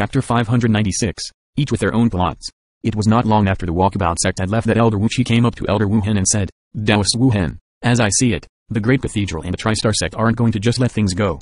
Chapter 596, each with their own plots. It was not long after the walkabout sect had left that Elder Wu Chi came up to Elder Wu Hen and said, Taoist Wu Hen, as I see it, the Great Cathedral and the Tristar sect aren't going to just let things go.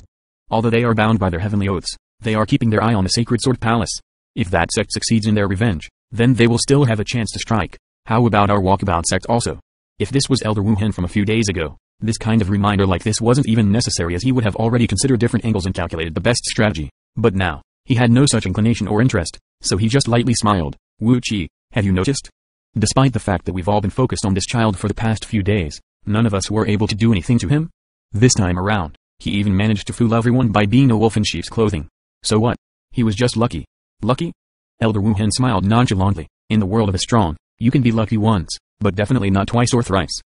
Although they are bound by their heavenly oaths, they are keeping their eye on the Sacred Sword Palace. If that sect succeeds in their revenge, then they will still have a chance to strike. How about our walkabout sect also? If this was Elder Wu Hen from a few days ago, this kind of reminder like this wasn't even necessary as he would have already considered different angles and calculated the best strategy. But now, he had no such inclination or interest, so he just lightly smiled. Wu Chi, have you noticed? Despite the fact that we've all been focused on this child for the past few days, none of us were able to do anything to him? This time around, he even managed to fool everyone by being a wolf in sheep's clothing. So what? He was just lucky. Lucky? Elder Wu Hen smiled nonchalantly. In the world of the strong, you can be lucky once, but definitely not twice or thrice.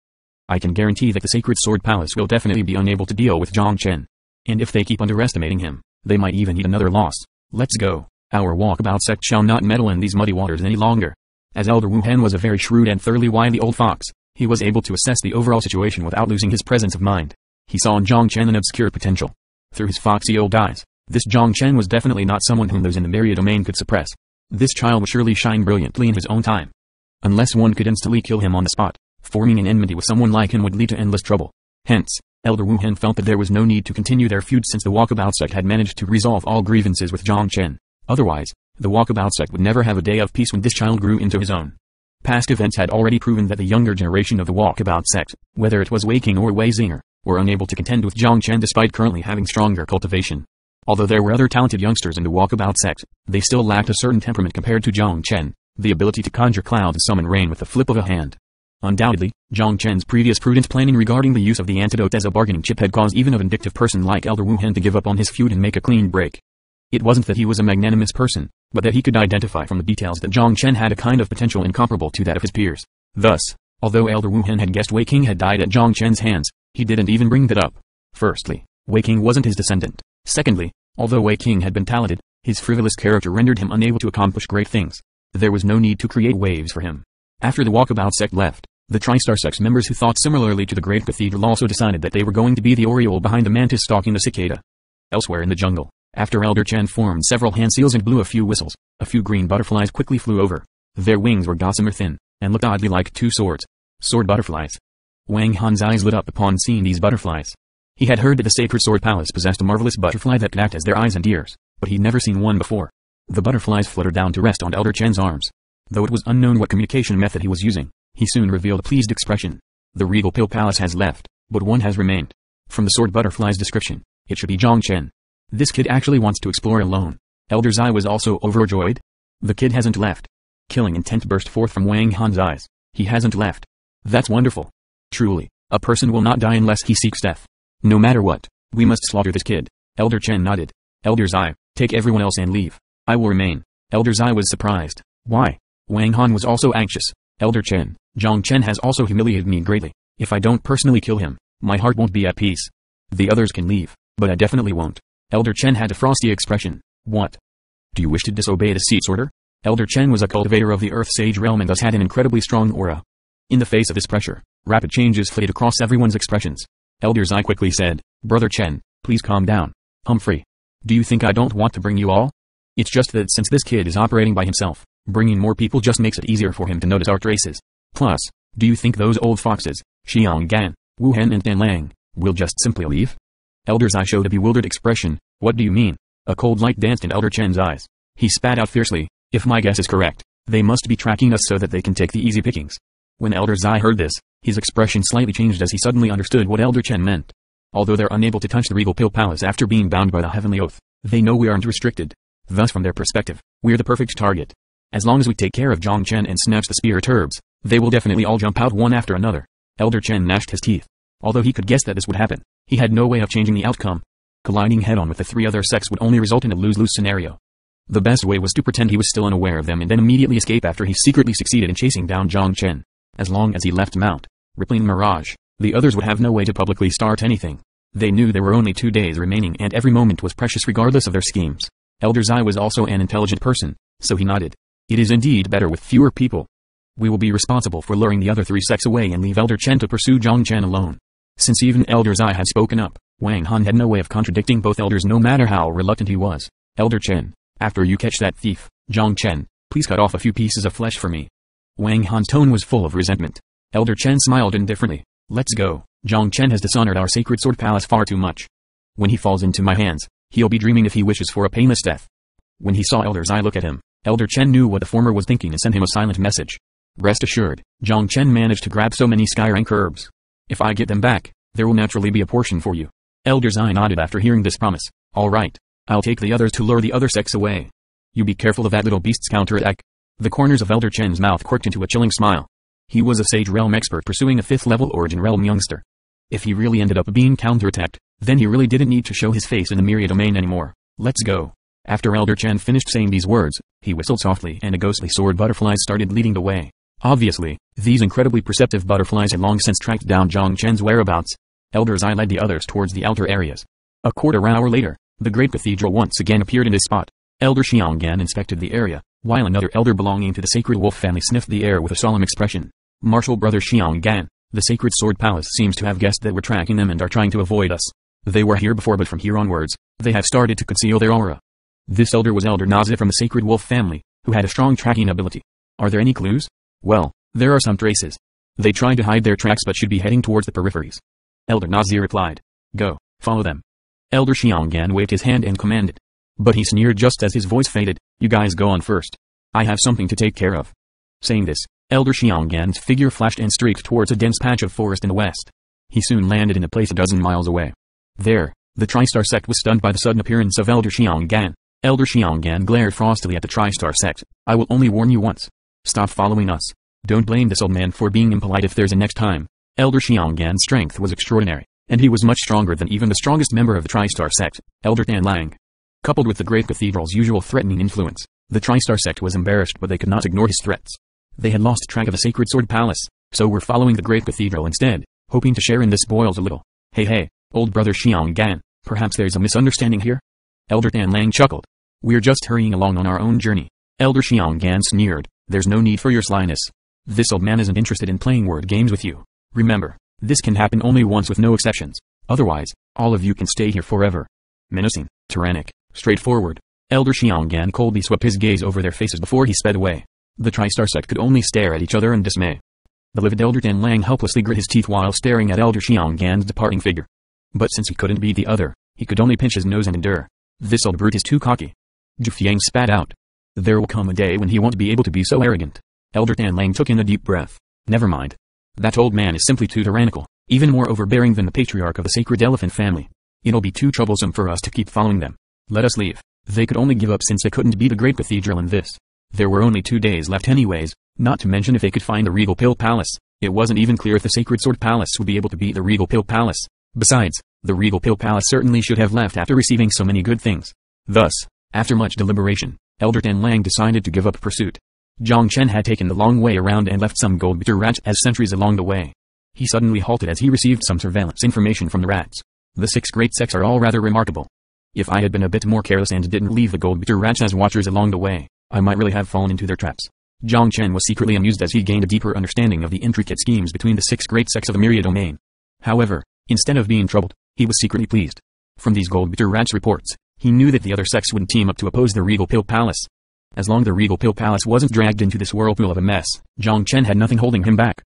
I can guarantee that the Sacred Sword Palace will definitely be unable to deal with Jiang Chen. And if they keep underestimating him, they might even eat another loss. Let's go. Our walkabout sect shall not meddle in these muddy waters any longer. As Elder Wu Hen was a very shrewd and thoroughly wily old fox, he was able to assess the overall situation without losing his presence of mind. He saw in Jiang Chen an obscure potential. Through his foxy old eyes, this Jiang Chen was definitely not someone whom those in the Myriad domain could suppress. This child would surely shine brilliantly in his own time. Unless one could instantly kill him on the spot, forming an enmity with someone like him would lead to endless trouble. Hence, Elder Wu Hen felt that there was no need to continue their feud since the Walkabout sect had managed to resolve all grievances with Jiang Chen. Otherwise, the Walkabout sect would never have a day of peace when this child grew into his own. Past events had already proven that the younger generation of the Walkabout sect, whether it was Wei King or Wei Zinger, were unable to contend with Jiang Chen despite currently having stronger cultivation. Although there were other talented youngsters in the Walkabout sect, they still lacked a certain temperament compared to Jiang Chen, the ability to conjure clouds and summon rain with the flip of a hand. Undoubtedly, Jiang Chen's previous prudent planning regarding the use of the antidote as a bargaining chip had caused even a vindictive person like Elder Wu Hen to give up on his feud and make a clean break. It wasn't that he was a magnanimous person, but that he could identify from the details that Jiang Chen had a kind of potential incomparable to that of his peers. Thus, although Elder Wu Hen had guessed Wei King had died at Jiang Chen's hands, he didn't even bring that up. Firstly, Wei King wasn't his descendant. Secondly, although Wei King had been talented, his frivolous character rendered him unable to accomplish great things. There was no need to create waves for him. After the walkabout sect left, the TriStar Sex members who thought similarly to the Great Cathedral also decided that they were going to be the Oriole behind the mantis stalking the cicada. Elsewhere in the jungle, after Elder Chen formed several hand seals and blew a few whistles, a few green butterflies quickly flew over. Their wings were gossamer thin, and looked oddly like two swords. Sword butterflies. Wang Han's eyes lit up upon seeing these butterflies. He had heard that the Sacred Sword Palace possessed a marvelous butterfly that could act as their eyes and ears, but he'd never seen one before. The butterflies fluttered down to rest on Elder Chen's arms. Though it was unknown what communication method he was using, he soon revealed a pleased expression. The regal pill palace has left, but one has remained. From the sword butterfly's description, it should be Jiang Chen. This kid actually wants to explore alone. Elder Zai was also overjoyed. The kid hasn't left. Killing intent burst forth from Wang Han's eyes. He hasn't left. That's wonderful. Truly, a person will not die unless he seeks death. No matter what, we must slaughter this kid. Elder Chen nodded. Elder Zai, take everyone else and leave. I will remain. Elder Zai was surprised. Why? Wang Han was also anxious. Elder Chen, Jiang Chen has also humiliated me greatly. If I don't personally kill him, my heart won't be at peace. The others can leave, but I definitely won't. Elder Chen had a frosty expression. What? Do you wish to disobey the seat's order? Elder Chen was a cultivator of the Earth Sage realm and thus had an incredibly strong aura. In the face of this pressure, rapid changes flayed across everyone's expressions. Elder Zai quickly said, Brother Chen, please calm down. Humphrey. Do you think I don't want to bring you all? It's just that since this kid is operating by himself, bringing more people just makes it easier for him to notice our traces. Plus, do you think those old foxes, Xiang Gan, Wu Hen and Tan Lang, will just simply leave? Elder Zai showed a bewildered expression, what do you mean? A cold light danced in Elder Chen's eyes. He spat out fiercely, if my guess is correct, they must be tracking us so that they can take the easy pickings. When Elder Zai heard this, his expression slightly changed as he suddenly understood what Elder Chen meant. Although they're unable to touch the Regal Pill Palace after being bound by the Heavenly Oath, they know we aren't restricted. Thus from their perspective, we're the perfect target. As long as we take care of Jiang Chen and snatch the spirit herbs, they will definitely all jump out one after another. Elder Chen gnashed his teeth. Although he could guess that this would happen, he had no way of changing the outcome. Colliding head-on with the three other sects would only result in a lose-lose scenario. The best way was to pretend he was still unaware of them and then immediately escape after he secretly succeeded in chasing down Jiang Chen. As long as he left Mount, rippling Mirage, the others would have no way to publicly start anything. They knew there were only two days remaining and every moment was precious regardless of their schemes. Elder Zai was also an intelligent person, so he nodded. It is indeed better with fewer people. We will be responsible for luring the other three sects away and leave Elder Chen to pursue Jiang Chen alone. Since even Elder Zai had spoken up, Wang Han had no way of contradicting both elders no matter how reluctant he was. Elder Chen, After you catch that thief, Jiang Chen, please cut off a few pieces of flesh for me. Wang Han's tone was full of resentment. Elder Chen smiled indifferently. Let's go. Jiang Chen has dishonored our sacred sword palace far too much. When he falls into my hands, he'll be dreaming if he wishes for a painless death. When he saw Elder Zai look at him, Elder Chen knew what the former was thinking and sent him a silent message. Rest assured, Jiang Chen managed to grab so many sky rank herbs. If I get them back, there will naturally be a portion for you. Elder Zai nodded after hearing this promise. Alright. I'll take the others to lure the other sects away. You be careful of that little beast's counterattack. The corners of Elder Chen's mouth quirked into a chilling smile. He was a Sage Realm expert pursuing a 5th level Origin Realm youngster. If he really ended up being counterattacked, then he really didn't need to show his face in the Myriad domain anymore. Let's go. After Elder Chen finished saying these words, he whistled softly and a ghostly sword butterfly started leading the way. Obviously, these incredibly perceptive butterflies had long since tracked down Jiang Chen's whereabouts. Elder Zai led the others towards the outer areas. A quarter hour later, the great cathedral once again appeared in this spot. Elder Xianggan inspected the area, while another elder belonging to the sacred wolf family sniffed the air with a solemn expression. Martial brother Xianggan, the sacred sword palace seems to have guessed that we're tracking them and are trying to avoid us. They were here before but from here onwards, they have started to conceal their aura. This elder was Elder Nazir from the sacred wolf family, who had a strong tracking ability. Are there any clues? Well, there are some traces. They tried to hide their tracks but should be heading towards the peripheries. Elder Nazir replied. Go, follow them. Elder Xianggan waved his hand and commanded. But he sneered just as his voice faded, you guys go on first. I have something to take care of. Saying this, Elder Xianggan's figure flashed and streaked towards a dense patch of forest in the west. He soon landed in a place a dozen miles away. There, the Tristar sect was stunned by the sudden appearance of Elder Xianggan. Elder Xianggan glared frostily at the Tristar sect. I will only warn you once. Stop following us. Don't blame this old man for being impolite if there's a next time. Elder Xianggan's strength was extraordinary, and he was much stronger than even the strongest member of the Tristar sect, Elder Tan Lang. Coupled with the great cathedral's usual threatening influence, the Tristar sect was embarrassed but they could not ignore his threats. They had lost track of the Sacred Sword Palace, so were following the great cathedral instead, hoping to share in the spoils a little. Hey hey, old brother Xianggan, perhaps there's a misunderstanding here? Elder Tan Lang chuckled. We're just hurrying along on our own journey. Elder Xianggan sneered, there's no need for your slyness. This old man isn't interested in playing word games with you. Remember, this can happen only once with no exceptions. Otherwise, all of you can stay here forever. Menacing, tyrannic, straightforward. Elder Xianggan coldly swept his gaze over their faces before he sped away. The Tristar sect could only stare at each other in dismay. The livid Elder Tan Lang helplessly grit his teeth while staring at Elder Xianggan's departing figure. But since he couldn't beat the other, he could only pinch his nose and endure. This old brute is too cocky. Zhu Fiang spat out. There will come a day when he won't be able to be so arrogant. Elder Tan Lang took in a deep breath. Never mind. That old man is simply too tyrannical, even more overbearing than the patriarch of the sacred elephant family. It'll be too troublesome for us to keep following them. Let us leave. They could only give up since they couldn't beat the great cathedral in this. There were only two days left anyways, not to mention if they could find the Regal Pill Palace. It wasn't even clear if the Sacred Sword Palace would be able to beat the Regal Pill Palace. Besides, the Regal Pill Palace certainly should have left after receiving so many good things. Thus, after much deliberation, Elder Tan Lang decided to give up pursuit. Jiang Chen had taken the long way around and left some gold bitter rats as sentries along the way. He suddenly halted as he received some surveillance information from the rats. The six great sects are all rather remarkable. If I had been a bit more careless and didn't leave the gold bitter rats as watchers along the way, I might really have fallen into their traps. Jiang Chen was secretly amused as he gained a deeper understanding of the intricate schemes between the six great sects of the Myriad domain. However, instead of being troubled, he was secretly pleased. From these gold bitter rats reports, he knew that the other sects wouldn't team up to oppose the Regal Pill Palace. As long the Regal Pill Palace wasn't dragged into this whirlpool of a mess, Jiang Chen had nothing holding him back.